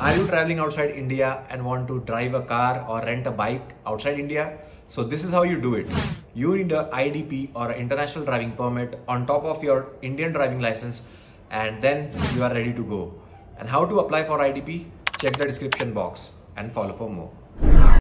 Are you traveling outside India and want to drive a car or rent a bike outside India? So this is how you do it. You need a IDP or international driving permit on top of your Indian driving license and then you are ready to go. And how to apply for IDP? Check the description box and follow for more.